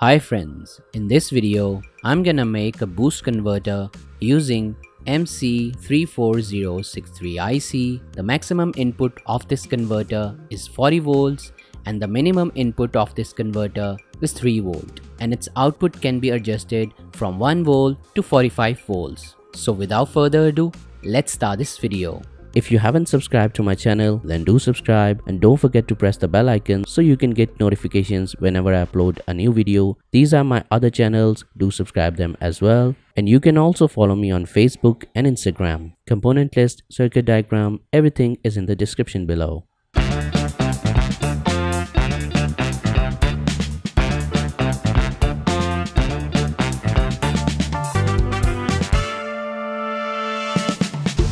Hi friends, in this video, I'm gonna make a boost converter using MC34063IC. The maximum input of this converter is 40 volts and the minimum input of this converter is 3 volt and its output can be adjusted from 1 volt to 45 volts. So without further ado, let's start this video. If you haven't subscribed to my channel, then do subscribe and don't forget to press the bell icon so you can get notifications whenever I upload a new video. These are my other channels, do subscribe them as well. And you can also follow me on Facebook and Instagram. Component list, circuit diagram, everything is in the description below.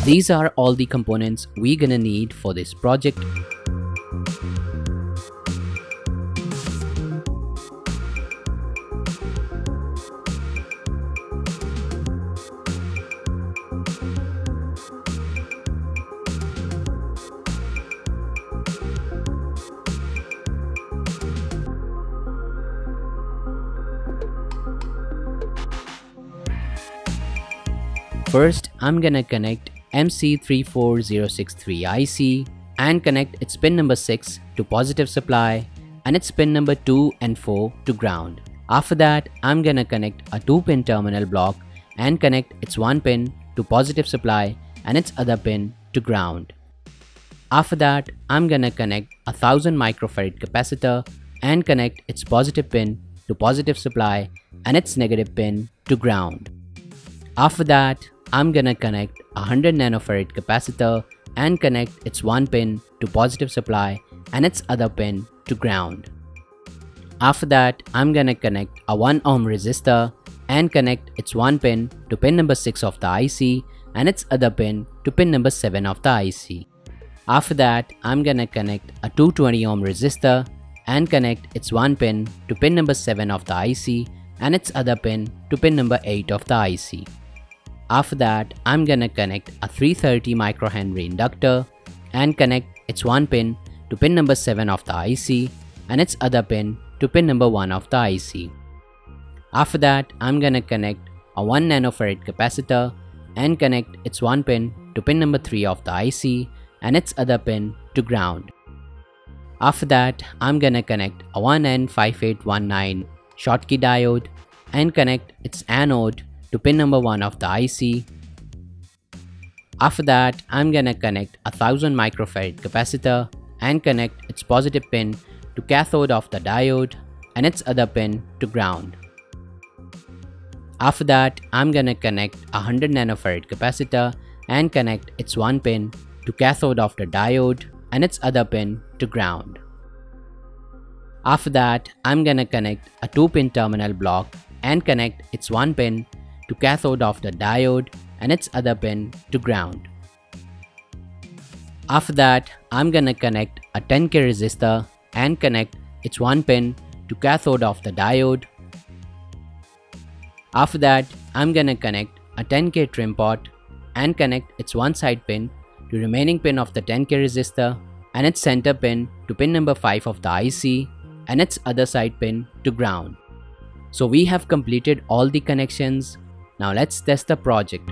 These are all the components we're gonna need for this project. First, I'm gonna connect MC34063IC and connect its pin number 6 to positive supply and its pin number 2 and 4 to ground. After that, I'm gonna connect a 2 pin terminal block and connect its 1 pin to positive supply and its other pin to ground. After that, I'm gonna connect a 1000 microfarad capacitor and connect its positive pin to positive supply and its negative pin to ground. After that, I'm gonna connect a 100 nanofarad capacitor and connect its one pin to positive supply and its other pin to ground. After that, I'm gonna connect a 1 ohm resistor and connect its one pin to pin number 6 of the IC and its other pin to pin number 7 of the IC. After that, I'm gonna connect a 220 ohm resistor and connect its one pin to pin number 7 of the IC and its other pin to pin number 8 of the IC. After that, I'm gonna connect a 330 microhenry inductor and connect its one pin to pin number 7 of the IC and its other pin to pin number 1 of the IC. After that, I'm gonna connect a 1 nanofarad capacitor and connect its one pin to pin number 3 of the IC and its other pin to ground. After that, I'm gonna connect a 1N5819 Schottky diode and connect its anode to pin number 1 of the IC. After that, I'm gonna connect a 1000 microfarad capacitor and connect its positive pin to cathode of the diode and its other pin to ground. After that, I'm gonna connect a 100 nanofarad capacitor and connect its one pin to cathode of the diode and its other pin to ground. After that, I'm gonna connect a 2 pin terminal block and connect its one pin to cathode of the diode and its other pin to ground. After that, I'm gonna connect a 10k resistor and connect its one pin to cathode of the diode. After that, I'm gonna connect a 10k trim pot and connect its one side pin to remaining pin of the 10k resistor and its center pin to pin number 5 of the IC and its other side pin to ground. So we have completed all the connections now let's test the project.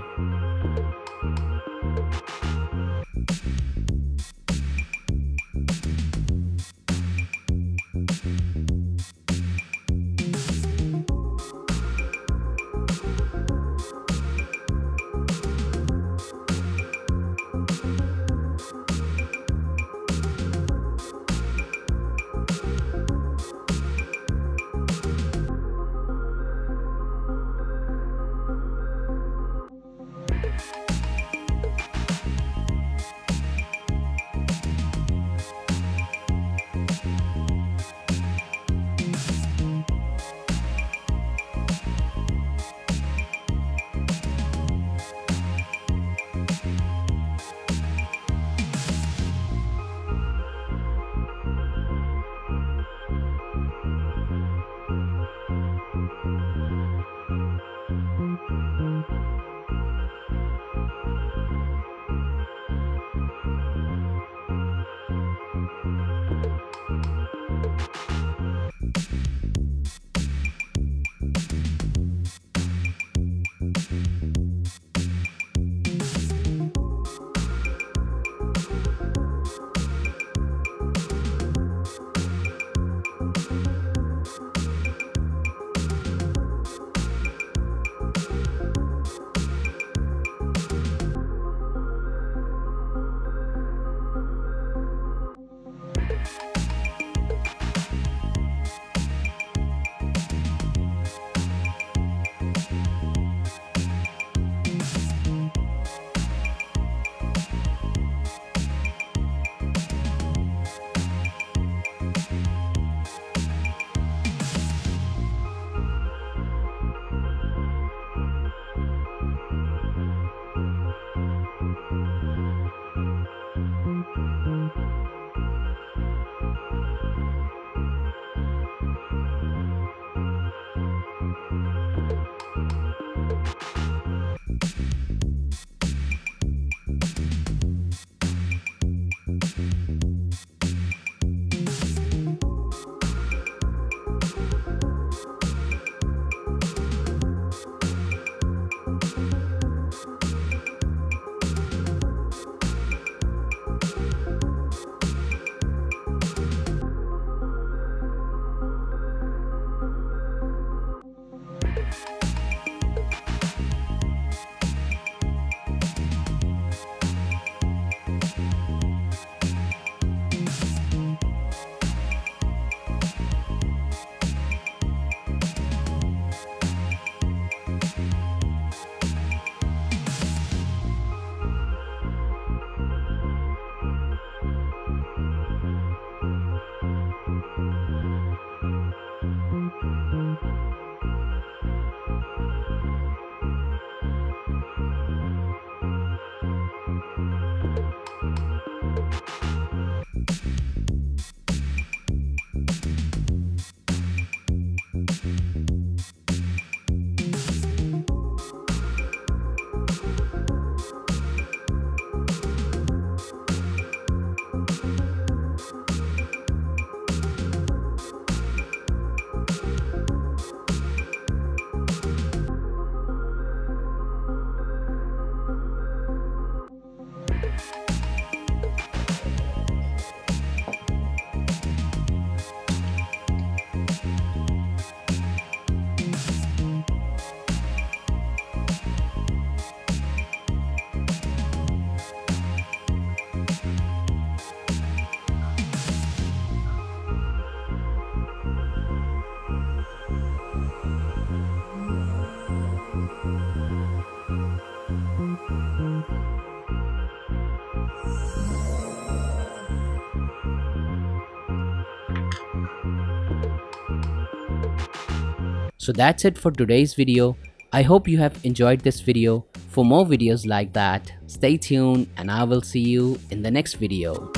So that's it for today's video. I hope you have enjoyed this video. For more videos like that, stay tuned and I will see you in the next video.